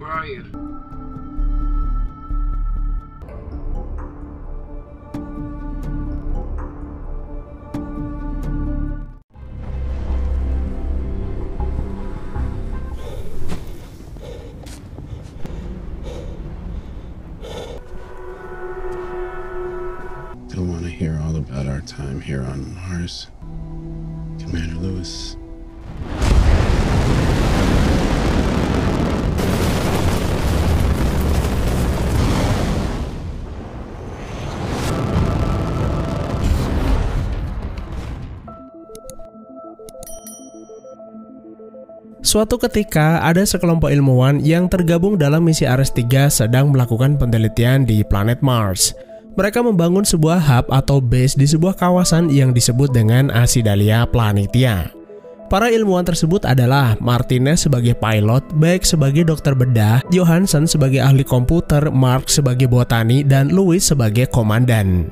Where are you? Don't want to hear all about our time here on Mars. Commander Lewis. Suatu ketika, ada sekelompok ilmuwan yang tergabung dalam misi Ares-3 sedang melakukan penelitian di planet Mars. Mereka membangun sebuah hub atau base di sebuah kawasan yang disebut dengan Asidalia Planitia. Para ilmuwan tersebut adalah Martinez sebagai pilot, Beck sebagai dokter bedah, Johansson sebagai ahli komputer, Mark sebagai botani, dan Louis sebagai komandan.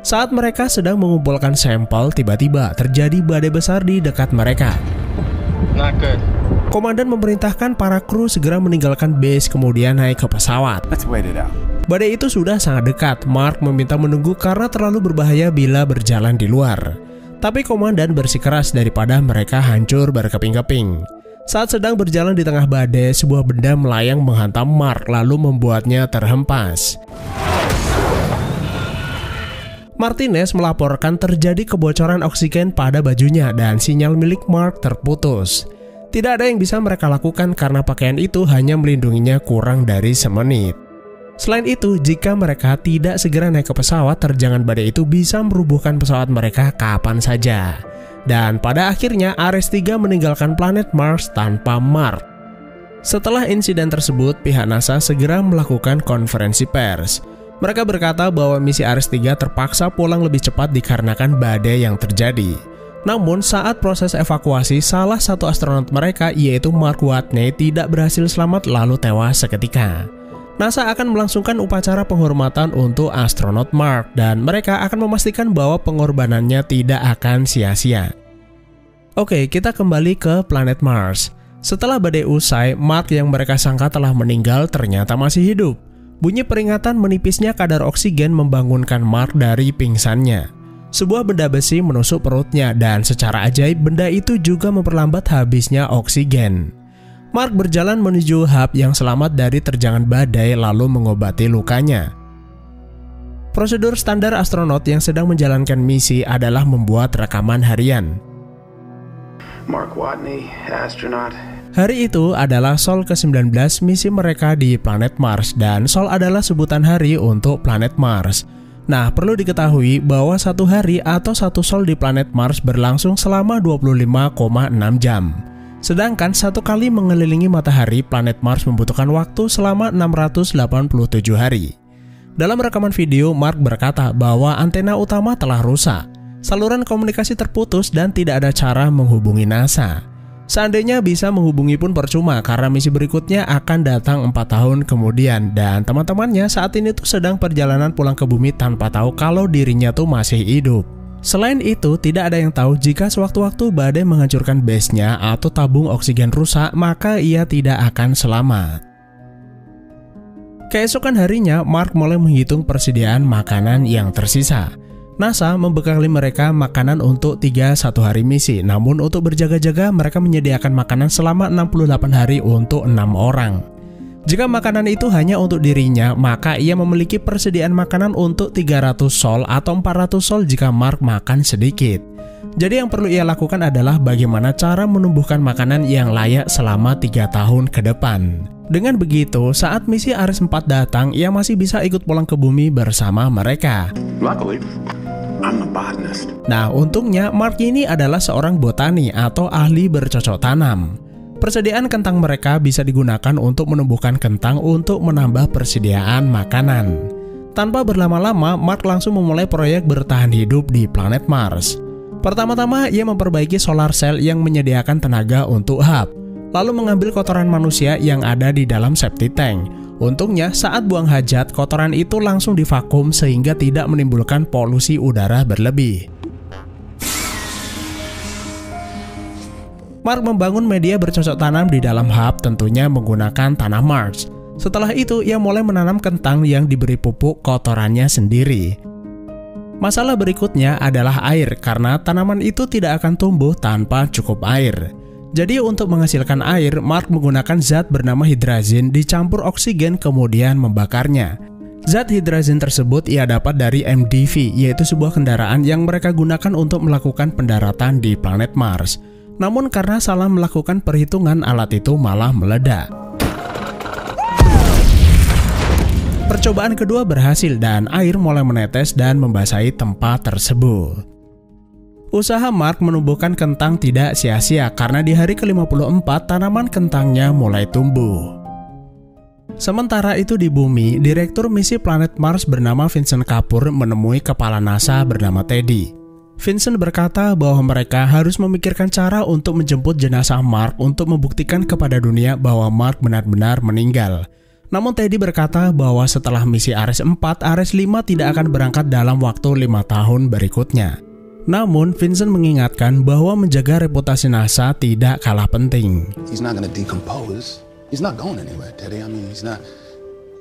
Saat mereka sedang mengumpulkan sampel, tiba-tiba terjadi badai besar di dekat mereka. Good. Komandan memerintahkan para kru segera meninggalkan base kemudian naik ke pesawat. Let's wait it out. Badai itu sudah sangat dekat. Mark meminta menunggu karena terlalu berbahaya bila berjalan di luar. Tapi komandan bersikeras daripada mereka hancur berkeping-keping. Saat sedang berjalan di tengah badai, sebuah benda melayang menghantam Mark lalu membuatnya terhempas. Martinez melaporkan terjadi kebocoran oksigen pada bajunya dan sinyal milik Mark terputus. Tidak ada yang bisa mereka lakukan karena pakaian itu hanya melindunginya kurang dari semenit. Selain itu, jika mereka tidak segera naik ke pesawat, terjangan badai itu bisa merubuhkan pesawat mereka kapan saja. Dan pada akhirnya, Ares 3 meninggalkan planet Mars tanpa Mark. Setelah insiden tersebut, pihak NASA segera melakukan konferensi pers. Mereka berkata bahwa misi Ares 3 terpaksa pulang lebih cepat dikarenakan badai yang terjadi. Namun saat proses evakuasi, salah satu astronot mereka yaitu Mark Watney tidak berhasil selamat lalu tewas seketika. NASA akan melangsungkan upacara penghormatan untuk astronot Mark dan mereka akan memastikan bahwa pengorbanannya tidak akan sia-sia. Oke, kita kembali ke planet Mars. Setelah badai usai, Mark yang mereka sangka telah meninggal ternyata masih hidup. Bunyi peringatan menipisnya kadar oksigen membangunkan Mark dari pingsannya. Sebuah benda besi menusuk perutnya dan secara ajaib benda itu juga memperlambat habisnya oksigen. Mark berjalan menuju hub yang selamat dari terjangan badai lalu mengobati lukanya. Prosedur standar astronot yang sedang menjalankan misi adalah membuat rekaman harian. Mark Watney, astronaut. Hari itu adalah Sol ke-19 misi mereka di planet Mars dan Sol adalah sebutan hari untuk planet Mars. Nah, perlu diketahui bahwa satu hari atau satu Sol di planet Mars berlangsung selama 25,6 jam. Sedangkan satu kali mengelilingi matahari, planet Mars membutuhkan waktu selama 687 hari. Dalam rekaman video, Mark berkata bahwa antena utama telah rusak, saluran komunikasi terputus dan tidak ada cara menghubungi NASA. Seandainya bisa menghubungi pun percuma karena misi berikutnya akan datang 4 tahun kemudian dan teman-temannya saat ini tuh sedang perjalanan pulang ke bumi tanpa tahu kalau dirinya tuh masih hidup. Selain itu, tidak ada yang tahu jika sewaktu-waktu badai menghancurkan base-nya atau tabung oksigen rusak, maka ia tidak akan selamat. Keesokan harinya, Mark mulai menghitung persediaan makanan yang tersisa. NASA membekali mereka makanan untuk 3 satu hari misi, namun untuk berjaga-jaga mereka menyediakan makanan selama 68 hari untuk 6 orang. Jika makanan itu hanya untuk dirinya, maka ia memiliki persediaan makanan untuk 300 sol atau 400 sol jika Mark makan sedikit. Jadi yang perlu ia lakukan adalah bagaimana cara menumbuhkan makanan yang layak selama 3 tahun ke depan. Dengan begitu, saat misi Ares 4 datang, ia masih bisa ikut pulang ke bumi bersama mereka. Luckily, I'm a botanist. Nah, untungnya Mark ini adalah seorang botani atau ahli bercocok tanam. Persediaan kentang mereka bisa digunakan untuk menumbuhkan kentang untuk menambah persediaan makanan. Tanpa berlama-lama, Mark langsung memulai proyek bertahan hidup di planet Mars. Pertama-tama, ia memperbaiki solar cell yang menyediakan tenaga untuk hub, lalu mengambil kotoran manusia yang ada di dalam septic tank. Untungnya, saat buang hajat, kotoran itu langsung divakum sehingga tidak menimbulkan polusi udara berlebih. Mark membangun media bercocok tanam di dalam hub tentunya menggunakan tanah Mars. Setelah itu, ia mulai menanam kentang yang diberi pupuk kotorannya sendiri. Masalah berikutnya adalah air karena tanaman itu tidak akan tumbuh tanpa cukup air. Jadi untuk menghasilkan air, Mark menggunakan zat bernama hidrazin dicampur oksigen kemudian membakarnya. Zat hidrazin tersebut ia dapat dari MDV, yaitu sebuah kendaraan yang mereka gunakan untuk melakukan pendaratan di planet Mars. Namun karena salah melakukan perhitungan alat itu malah meledak. Percobaan kedua berhasil dan air mulai menetes dan membasahi tempat tersebut. Usaha Mark menumbuhkan kentang tidak sia-sia karena di hari ke-54 tanaman kentangnya mulai tumbuh. Sementara itu di bumi, Direktur Misi Planet Mars bernama Vincent Kapoor menemui kepala NASA bernama Teddy. Vincent berkata bahwa mereka harus memikirkan cara untuk menjemput jenazah Mark untuk membuktikan kepada dunia bahwa Mark benar-benar meninggal. Namun Teddy berkata bahwa setelah misi Ares 4, Ares 5 tidak akan berangkat dalam waktu 5 tahun berikutnya. Namun, Vincent mengingatkan bahwa menjaga reputasi NASA tidak kalah penting.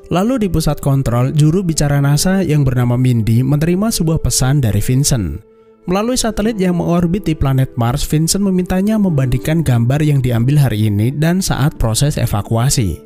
Lalu di pusat kontrol, juru bicara NASA yang bernama Mindy menerima sebuah pesan dari Vincent. Melalui satelit yang mengorbit di planet Mars, Vincent memintanya membandingkan gambar yang diambil hari ini dan saat proses evakuasi.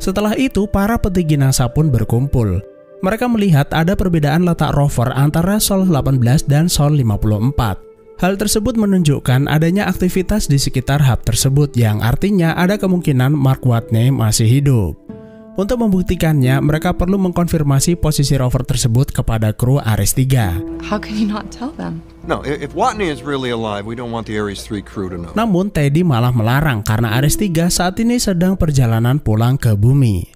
Setelah itu, para petinggi NASA pun berkumpul. Mereka melihat ada perbedaan letak rover antara Sol 18 dan Sol 54. Hal tersebut menunjukkan adanya aktivitas di sekitar hub tersebut yang artinya ada kemungkinan Mark Watney masih hidup. Untuk membuktikannya, mereka perlu mengkonfirmasi posisi rover tersebut kepada kru Ares 3. How can you not tell them? No, i- if Watney is really alive, we don't want the Ares 3 crew to know. Namun Teddy malah melarang karena Ares 3 saat ini sedang perjalanan pulang ke bumi.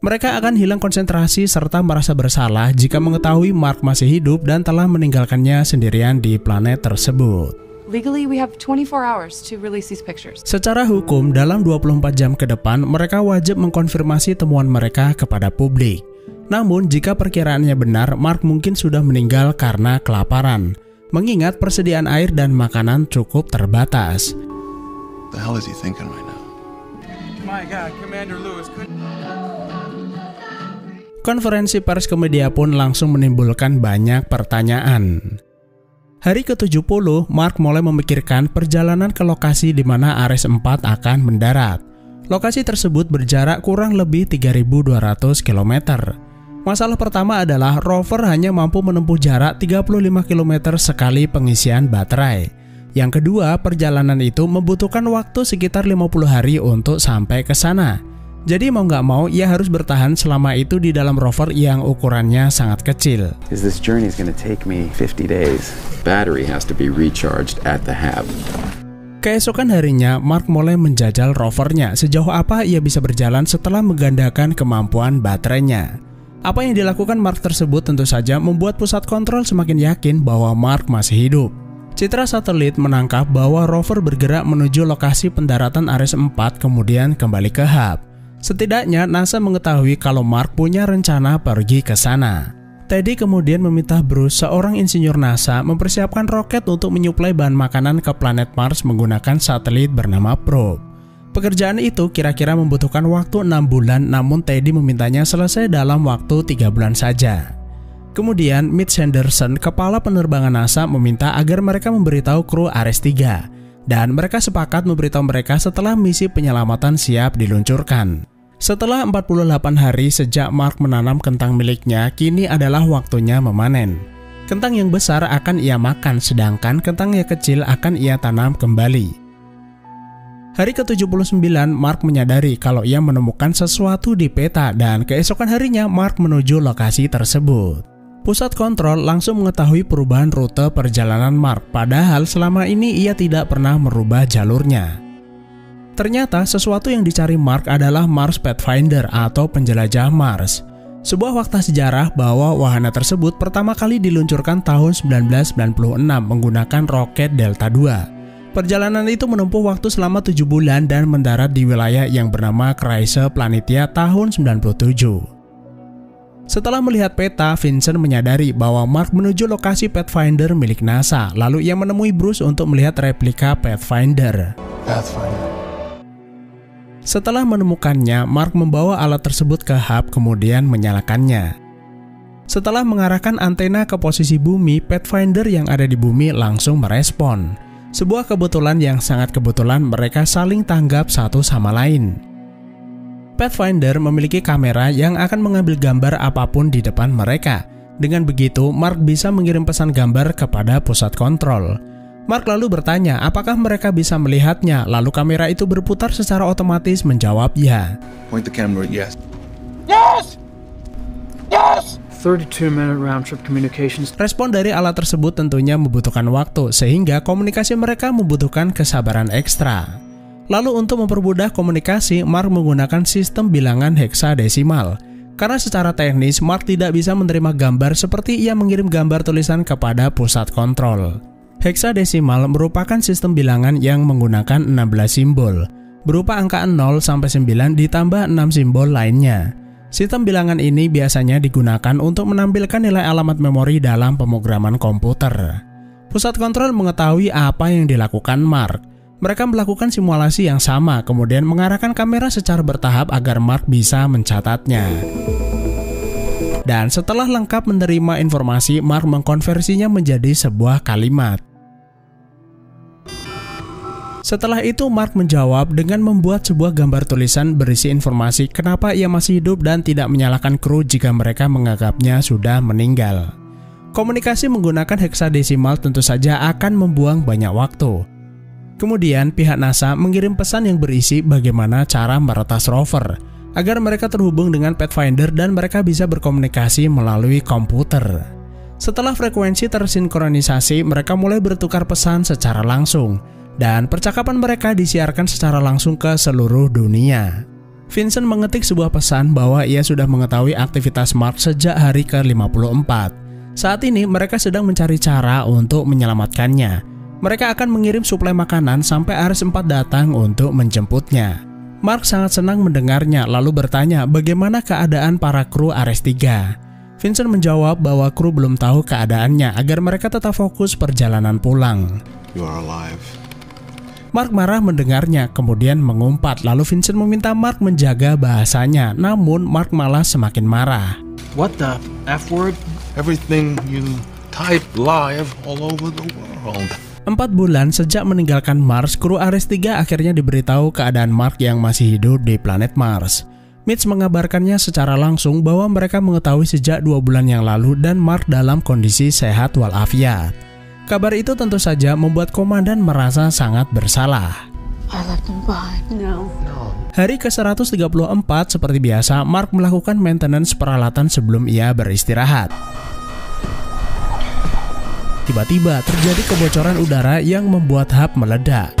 Mereka akan hilang konsentrasi serta merasa bersalah jika mengetahui Mark masih hidup dan telah meninggalkannya sendirian di planet tersebut. Legally, we have 24 hours to release these pictures. Secara hukum, dalam 24 jam ke depan, mereka wajib mengkonfirmasi temuan mereka kepada publik. Namun, jika perkiraannya benar, Mark mungkin sudah meninggal karena kelaparan. Mengingat persediaan air dan makanan cukup terbatas. What the hell is he thinking right now? My God, Commander Lewis could Konferensi pers ke media pun langsung menimbulkan banyak pertanyaan. Hari ke-70, Mark mulai memikirkan perjalanan ke lokasi di mana Ares 4 akan mendarat. Lokasi tersebut berjarak kurang lebih 3.200 km. Masalah pertama adalah rover hanya mampu menempuh jarak 35 km sekali pengisian baterai. Yang kedua, perjalanan itu membutuhkan waktu sekitar 50 hari untuk sampai ke sana. Jadi mau nggak mau, ia harus bertahan selama itu di dalam rover yang ukurannya sangat kecil. Is this journey is going to take me 50 days. Battery has to be recharged at the hab. Keesokan harinya, Mark mulai menjajal rovernya sejauh apa ia bisa berjalan setelah menggandakan kemampuan baterainya. Apa yang dilakukan Mark tersebut tentu saja membuat pusat kontrol semakin yakin bahwa Mark masih hidup. Citra satelit menangkap bahwa rover bergerak menuju lokasi pendaratan Ares 4 kemudian kembali ke hub. Setidaknya NASA mengetahui kalau Mark punya rencana pergi ke sana. Teddy kemudian meminta Bruce, seorang insinyur NASA, mempersiapkan roket untuk menyuplai bahan makanan ke planet Mars menggunakan satelit bernama Probe. Pekerjaan itu kira-kira membutuhkan waktu 6 bulan namun Teddy memintanya selesai dalam waktu 3 bulan saja. Kemudian Mitch Henderson, kepala penerbangan NASA meminta agar mereka memberitahu kru Ares 3 dan mereka sepakat memberitahu mereka setelah misi penyelamatan siap diluncurkan. Setelah 48 hari sejak Mark menanam kentang miliknya, kini adalah waktunya memanen. Kentang yang besar akan ia makan, sedangkan kentang yang kecil akan ia tanam kembali. Hari ke-79, Mark menyadari kalau ia menemukan sesuatu di peta dan keesokan harinya Mark menuju lokasi tersebut. Pusat kontrol langsung mengetahui perubahan rute perjalanan Mark, padahal selama ini ia tidak pernah merubah jalurnya. Ternyata sesuatu yang dicari Mark adalah Mars Pathfinder atau penjelajah Mars. Sebuah fakta sejarah bahwa wahana tersebut pertama kali diluncurkan tahun 1996 menggunakan roket Delta II. Perjalanan itu menempuh waktu selama 7 bulan dan mendarat di wilayah yang bernama Kreise Planitia tahun 97. Setelah melihat peta, Vincent menyadari bahwa Mark menuju lokasi Pathfinder milik NASA. Lalu ia menemui Bruce untuk melihat replika Pathfinder. Pathfinder. Setelah menemukannya, Mark membawa alat tersebut ke hub kemudian menyalakannya. Setelah mengarahkan antena ke posisi bumi, Pathfinder yang ada di bumi langsung merespon. Sebuah kebetulan yang sangat kebetulan mereka saling tanggap satu sama lain. Pathfinder memiliki kamera yang akan mengambil gambar apa pun di depan mereka. Dengan begitu, Mark bisa mengirim pesan gambar kepada pusat kontrol. Mark lalu bertanya apakah mereka bisa melihatnya, lalu kamera itu berputar secara otomatis menjawab ya. Point the camera, yes. 32 minute round trip communications. Respon dari alat tersebut tentunya membutuhkan waktu, sehingga komunikasi mereka membutuhkan kesabaran ekstra. Lalu untuk mempermudah komunikasi, Mark menggunakan sistem bilangan heksadesimal. Karena secara teknis, Mark tidak bisa menerima gambar seperti ia mengirim gambar tulisan kepada pusat kontrol. Heksadesimal merupakan sistem bilangan yang menggunakan 16 simbol, berupa angka 0 sampai 9 ditambah 6 simbol lainnya. Sistem bilangan ini biasanya digunakan untuk menampilkan nilai alamat memori dalam pemrograman komputer. Pusat kontrol mengetahui apa yang dilakukan Mark. Mereka melakukan simulasi yang sama, kemudian mengarahkan kamera secara bertahap agar Mark bisa mencatatnya. Dan setelah lengkap menerima informasi, Mark mengkonversinya menjadi sebuah kalimat. Setelah itu Mark menjawab dengan membuat sebuah gambar tulisan berisi informasi kenapa ia masih hidup dan tidak menyalahkan kru jika mereka menganggapnya sudah meninggal. Komunikasi menggunakan heksadesimal tentu saja akan membuang banyak waktu. Kemudian pihak NASA mengirim pesan yang berisi bagaimana cara meretas rover agar mereka terhubung dengan Pathfinder dan mereka bisa berkomunikasi melalui komputer. Setelah frekuensi tersinkronisasi, mereka mulai bertukar pesan secara langsung dan percakapan mereka disiarkan secara langsung ke seluruh dunia. Vincent mengetik sebuah pesan bahwa ia sudah mengetahui aktivitas Mark sejak hari ke-54. Saat ini mereka sedang mencari cara untuk menyelamatkannya. Mereka akan mengirim suplai makanan sampai RS-4 datang untuk menjemputnya. Mark sangat senang mendengarnya lalu bertanya bagaimana keadaan para kru RS-3. Vincent menjawab bahwa kru belum tahu keadaannya agar mereka tetap fokus perjalanan pulang. You are alive. Mark marah mendengarnya, kemudian mengumpat. Lalu Vincent meminta Mark menjaga bahasanya, namun Mark malah semakin marah. What the F word? Everything you type live all over the world. Empat bulan sejak meninggalkan Mars, kru Ares 3 akhirnya diberitahu keadaan Mark yang masih hidup di planet Mars. Mitch mengabarkannya secara langsung bahwa mereka mengetahui sejak dua bulan yang lalu dan Mark dalam kondisi sehat walafiat. Kabar itu tentu saja membuat komandan merasa sangat bersalah. No. Hari ke-134 seperti biasa, Mark melakukan maintenance peralatan sebelum ia beristirahat. Tiba-tiba terjadi kebocoran udara yang membuat hub meledak.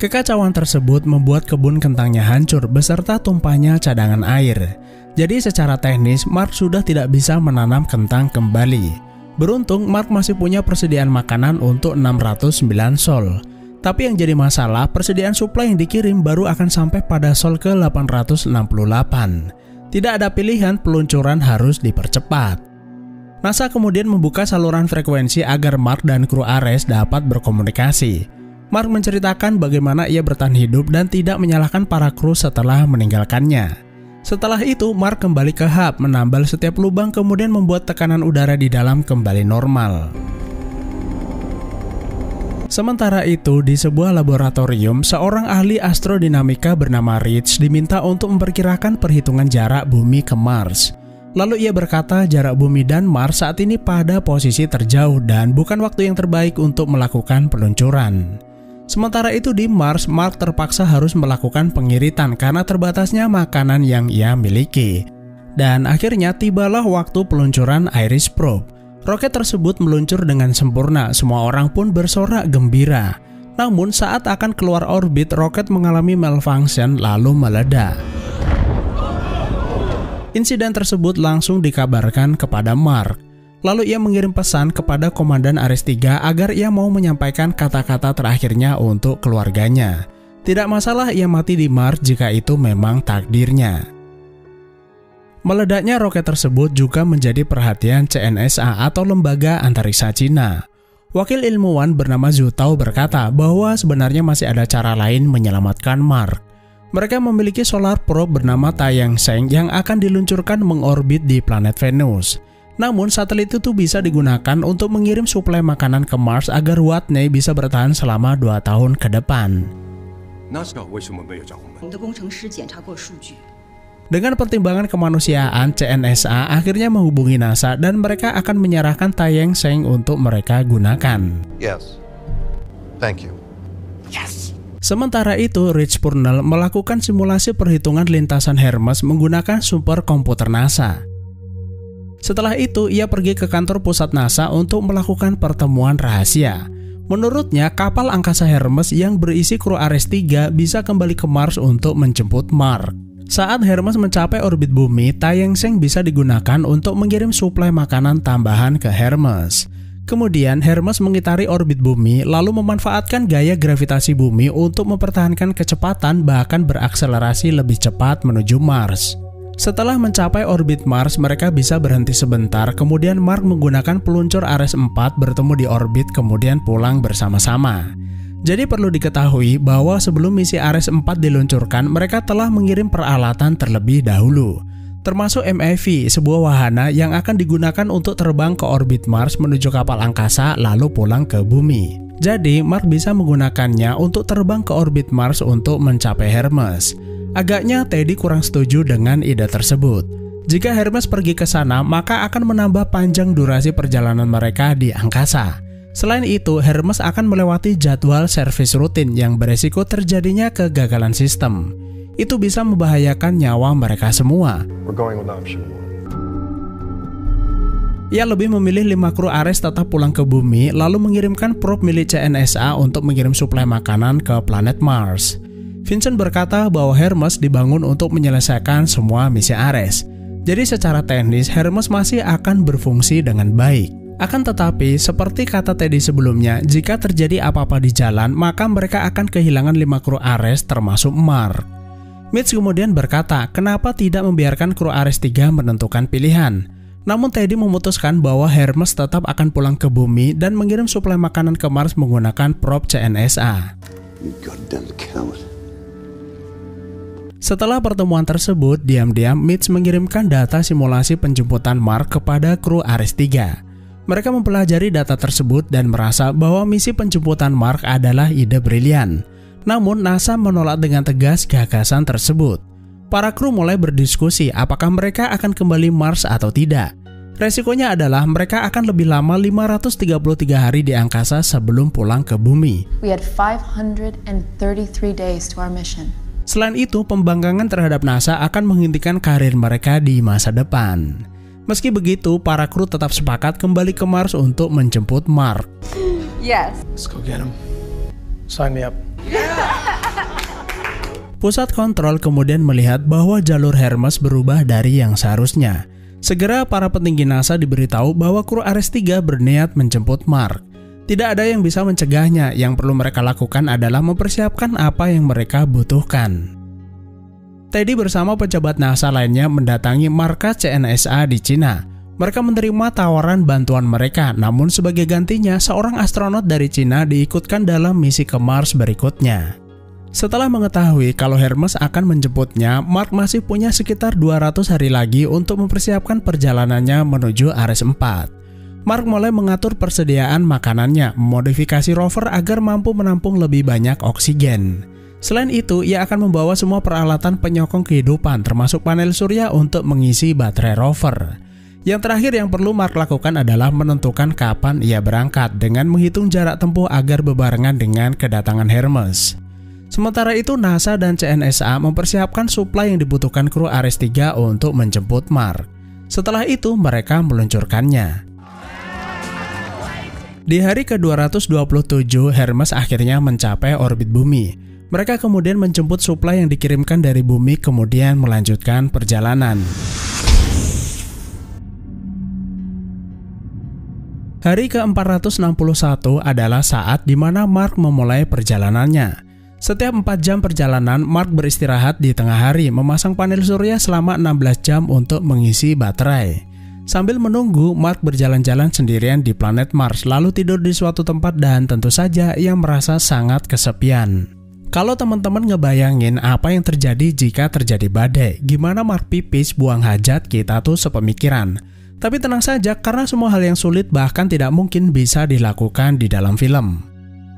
Kekacauan tersebut membuat kebun kentangnya hancur beserta tumpahnya cadangan air. Jadi secara teknis Mark sudah tidak bisa menanam kentang kembali. Beruntung Mark masih punya persediaan makanan untuk 609 sol. Tapi yang jadi masalah, persediaan suplai yang dikirim baru akan sampai pada sol ke-868. Tidak ada pilihan peluncuran harus dipercepat. NASA kemudian membuka saluran frekuensi agar Mark dan kru Ares dapat berkomunikasi. Mark menceritakan bagaimana ia bertahan hidup dan tidak menyalahkan para kru setelah meninggalkannya. Setelah itu, Mark kembali ke hub, menambal setiap lubang kemudian membuat tekanan udara di dalam kembali normal. Sementara itu, di sebuah laboratorium, seorang ahli astrodinamika bernama Rich diminta untuk memperkirakan perhitungan jarak bumi ke Mars. Lalu ia berkata jarak bumi dan Mars saat ini pada posisi terjauh dan bukan waktu yang terbaik untuk melakukan peluncuran. Sementara itu di Mars, Mark terpaksa harus melakukan pengiritan karena terbatasnya makanan yang ia miliki. Dan akhirnya tibalah waktu peluncuran Iris Probe. Roket tersebut meluncur dengan sempurna, semua orang pun bersorak gembira. Namun saat akan keluar orbit, roket mengalami malfunction lalu meledak. Insiden tersebut langsung dikabarkan kepada Mark. Lalu ia mengirim pesan kepada Komandan Ares 3 agar ia mau menyampaikan kata-kata terakhirnya untuk keluarganya. Tidak masalah ia mati di Mars jika itu memang takdirnya. Meledaknya roket tersebut juga menjadi perhatian CNSA atau Lembaga Antariksa Cina. Wakil ilmuwan bernama Zhu Tao berkata bahwa sebenarnya masih ada cara lain menyelamatkan Mark. Mereka memiliki solar probe bernama Taiyang Sheng yang akan diluncurkan mengorbit di planet Venus. Namun satelit itu bisa digunakan untuk mengirim suplai makanan ke Mars agar Watney bisa bertahan selama 2 tahun ke depan. Dengan pertimbangan kemanusiaan, CNSA akhirnya menghubungi NASA dan mereka akan menyerahkan Taiyang Sheng untuk mereka gunakan. Yes. Thank you. Sementara itu, Rich Purnell melakukan simulasi perhitungan lintasan Hermes menggunakan super komputer NASA. Setelah itu, ia pergi ke kantor pusat NASA untuk melakukan pertemuan rahasia. Menurutnya, kapal angkasa Hermes yang berisi kru Ares 3 bisa kembali ke Mars untuk menjemput Mark. Saat Hermes mencapai orbit bumi, Taiyang Sheng bisa digunakan untuk mengirim suplai makanan tambahan ke Hermes. Kemudian Hermes mengitari orbit bumi lalu memanfaatkan gaya gravitasi bumi untuk mempertahankan kecepatan bahkan berakselerasi lebih cepat menuju Mars. Setelah mencapai orbit Mars, mereka bisa berhenti sebentar, kemudian Mark menggunakan peluncur Ares 4 bertemu di orbit kemudian pulang bersama-sama. Jadi perlu diketahui bahwa sebelum misi Ares 4 diluncurkan, mereka telah mengirim peralatan terlebih dahulu. Termasuk MAV, sebuah wahana yang akan digunakan untuk terbang ke orbit Mars menuju kapal angkasa lalu pulang ke bumi. Jadi, Mark bisa menggunakannya untuk terbang ke orbit Mars untuk mencapai Hermes. Agaknya Teddy kurang setuju dengan ide tersebut. Jika Hermes pergi ke sana, maka akan menambah panjang durasi perjalanan mereka di angkasa. Selain itu, Hermes akan melewati jadwal servis rutin yang beresiko terjadinya kegagalan sistem. Itu bisa membahayakan nyawa mereka semua. Ia lebih memilih lima kru Ares tetap pulang ke bumi lalu mengirimkan probe milik CNSA untuk mengirim suplai makanan ke planet Mars. Vincent berkata bahwa Hermes dibangun untuk menyelesaikan semua misi Ares. Jadi secara teknis Hermes masih akan berfungsi dengan baik. Akan tetapi, seperti kata Teddy sebelumnya, jika terjadi apa-apa di jalan, maka mereka akan kehilangan lima kru Ares termasuk Mark. Mitch kemudian berkata, kenapa tidak membiarkan kru Ares 3 menentukan pilihan? Namun Teddy memutuskan bahwa Hermes tetap akan pulang ke bumi dan mengirim suplai makanan ke Mars menggunakan probe CNSA. Setelah pertemuan tersebut, diam-diam Mitch mengirimkan data simulasi penjemputan Mark kepada kru Ares 3. Mereka mempelajari data tersebut dan merasa bahwa misi penjemputan Mark adalah ide brilian. Namun NASA menolak dengan tegas gagasan tersebut. Para kru mulai berdiskusi apakah mereka akan kembali Mars atau tidak. Resikonya adalah mereka akan lebih lama 533 hari di angkasa sebelum pulang ke bumi. We had 533 days to our mission. Selain itu, pembangkangan terhadap NASA akan menghentikan karir mereka di masa depan. Meski begitu, para kru tetap sepakat kembali ke Mars untuk menjemput Mark. Yes. Let's go get him. Sign me up. Pusat kontrol kemudian melihat bahwa jalur Hermes berubah dari yang seharusnya. Segera para petinggi NASA diberitahu bahwa kru Ares 3 berniat menjemput Mark. Tidak ada yang bisa mencegahnya, yang perlu mereka lakukan adalah mempersiapkan apa yang mereka butuhkan. Teddy bersama pejabat NASA lainnya mendatangi markas CNSA di Cina. Mereka menerima tawaran bantuan mereka, namun sebagai gantinya seorang astronot dari Cina diikutkan dalam misi ke Mars berikutnya. Setelah mengetahui kalau Hermes akan menjemputnya, Mark masih punya sekitar 200 hari lagi untuk mempersiapkan perjalanannya menuju Ares 4. Mark mulai mengatur persediaan makanannya, memodifikasi rover agar mampu menampung lebih banyak oksigen. Selain itu, ia akan membawa semua peralatan penyokong kehidupan termasuk panel surya untuk mengisi baterai rover. Yang terakhir yang perlu Mark lakukan adalah menentukan kapan ia berangkat dengan menghitung jarak tempuh agar bebarengan dengan kedatangan Hermes. Sementara itu NASA dan CNSA mempersiapkan suplai yang dibutuhkan kru Ares 3 untuk menjemput Mark. Setelah itu mereka meluncurkannya. Di hari ke-227, Hermes akhirnya mencapai orbit bumi. Mereka kemudian menjemput suplai yang dikirimkan dari bumi kemudian melanjutkan perjalanan. Hari ke-461 adalah saat di mana Mark memulai perjalanannya. Setiap 4 jam perjalanan, Mark beristirahat di tengah hari, memasang panel surya selama 16 jam untuk mengisi baterai. Sambil menunggu, Mark berjalan-jalan sendirian di planet Mars, lalu tidur di suatu tempat dan tentu saja ia merasa sangat kesepian. Kalau teman-teman ngebayangin apa yang terjadi jika terjadi badai, gimana Mark pipis buang hajat, kita tuh sepemikiran. Tapi tenang saja, karena semua hal yang sulit bahkan tidak mungkin bisa dilakukan di dalam film.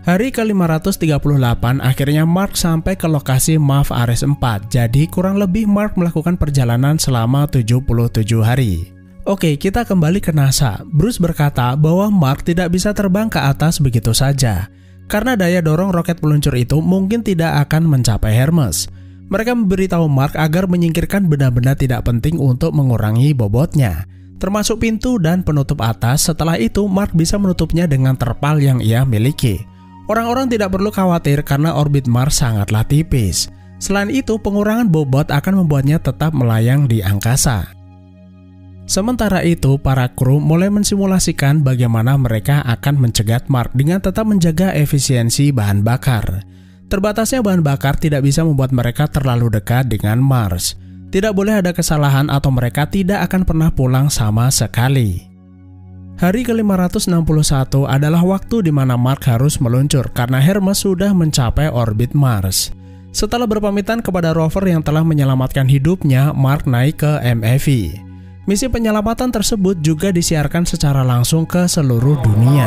Hari ke-538 akhirnya Mark sampai ke lokasi MAV Ares 4, jadi kurang lebih Mark melakukan perjalanan selama 77 hari. Oke, kita kembali ke NASA. Bruce berkata bahwa Mark tidak bisa terbang ke atas begitu saja, karena daya dorong roket peluncur itu mungkin tidak akan mencapai Hermes. Mereka memberitahu Mark agar menyingkirkan benda-benda tidak penting untuk mengurangi bobotnya, termasuk pintu dan penutup atas. Setelah itu, Mark bisa menutupnya dengan terpal yang ia miliki. Orang-orang tidak perlu khawatir karena orbit Mars sangatlah tipis. Selain itu, pengurangan bobot akan membuatnya tetap melayang di angkasa. Sementara itu, para kru mulai mensimulasikan bagaimana mereka akan mencegat Mark dengan tetap menjaga efisiensi bahan bakar. Terbatasnya bahan bakar tidak bisa membuat mereka terlalu dekat dengan Mars. Tidak boleh ada kesalahan atau mereka tidak akan pernah pulang sama sekali. Hari ke-561 adalah waktu di mana Mark harus meluncur karena Hermes sudah mencapai orbit Mars. Setelah berpamitan kepada rover yang telah menyelamatkan hidupnya, Mark naik ke MAV. Misi penyelamatan tersebut juga disiarkan secara langsung ke seluruh dunia.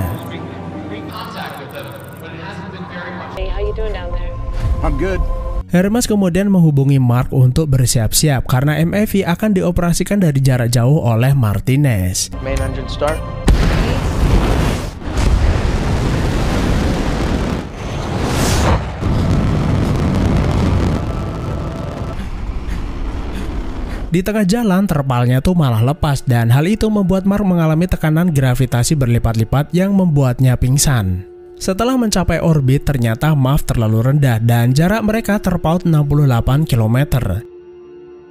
Hermes kemudian menghubungi Mark untuk bersiap-siap karena MAV akan dioperasikan dari jarak jauh oleh Martinez. Main engine start. Di tengah jalan, terpalnya tuh malah lepas dan hal itu membuat Mark mengalami tekanan gravitasi berlipat-lipat yang membuatnya pingsan. Setelah mencapai orbit, ternyata MAV terlalu rendah dan jarak mereka terpaut 68 km.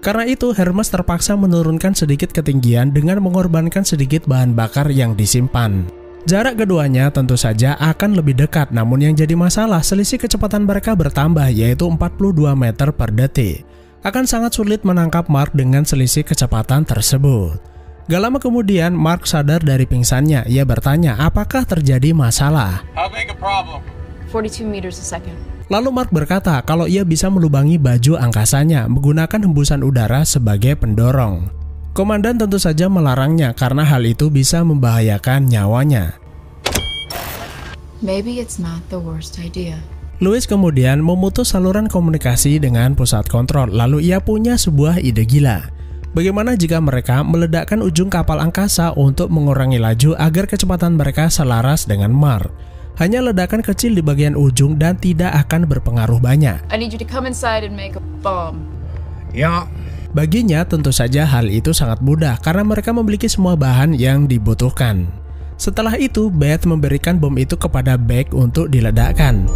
Karena itu, Hermes terpaksa menurunkan sedikit ketinggian dengan mengorbankan sedikit bahan bakar yang disimpan. Jarak keduanya tentu saja akan lebih dekat, namun yang jadi masalah selisih kecepatan mereka bertambah yaitu 42 meter per detik akan sangat sulit menangkap Mark dengan selisih kecepatan tersebut. Gak lama kemudian, Mark sadar dari pingsannya. Ia bertanya, apakah terjadi masalah? 42 meters a second. Lalu Mark berkata kalau ia bisa melubangi baju angkasanya menggunakan hembusan udara sebagai pendorong. Komandan tentu saja melarangnya karena hal itu bisa membahayakan nyawanya. Maybe it's not the worst idea. Louis kemudian memutus saluran komunikasi dengan pusat kontrol, lalu ia punya sebuah ide gila. Bagaimana jika mereka meledakkan ujung kapal angkasa untuk mengurangi laju agar kecepatan mereka selaras dengan Mark? Hanya ledakan kecil di bagian ujung dan tidak akan berpengaruh banyak. I need you to come inside and make a bomb. Yeah. Baginya tentu saja hal itu sangat mudah karena mereka memiliki semua bahan yang dibutuhkan. Setelah itu, Beth memberikan bom itu kepada Beck untuk diledakkan.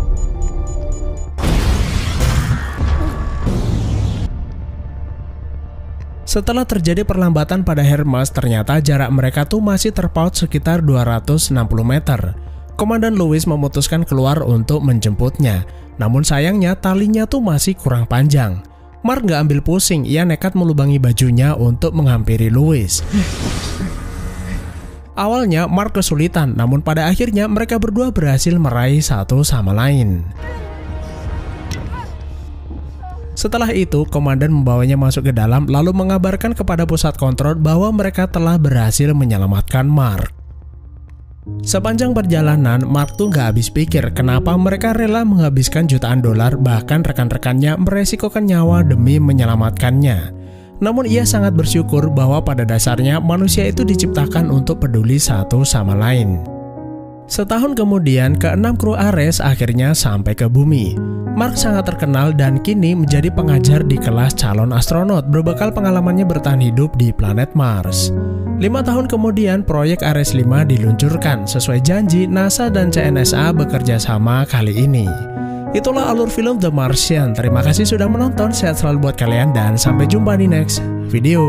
Setelah terjadi perlambatan pada Hermes, ternyata jarak mereka tuh masih terpaut sekitar 260 meter. Komandan Louis memutuskan keluar untuk menjemputnya. Namun sayangnya talinya tuh masih kurang panjang. Mark nggak ambil pusing, ia nekat melubangi bajunya untuk menghampiri Louis. Awalnya Mark kesulitan, namun pada akhirnya mereka berdua berhasil meraih satu sama lain. Setelah itu, komandan membawanya masuk ke dalam lalu mengabarkan kepada pusat kontrol bahwa mereka telah berhasil menyelamatkan Mark. Sepanjang perjalanan, Mark tuh gak habis pikir kenapa mereka rela menghabiskan jutaan dolar bahkan rekan-rekannya meresikokan nyawa demi menyelamatkannya. Namun ia sangat bersyukur bahwa pada dasarnya manusia itu diciptakan untuk peduli satu sama lain. Setahun kemudian, keenam kru Ares akhirnya sampai ke bumi. Mark sangat terkenal dan kini menjadi pengajar di kelas calon astronot berbekal pengalamannya bertahan hidup di planet Mars. Lima tahun kemudian, proyek Ares 5 diluncurkan. Sesuai janji, NASA dan CNSA bekerja sama kali ini. Itulah alur film The Martian. Terima kasih sudah menonton. Sehat selalu buat kalian dan sampai jumpa di next video.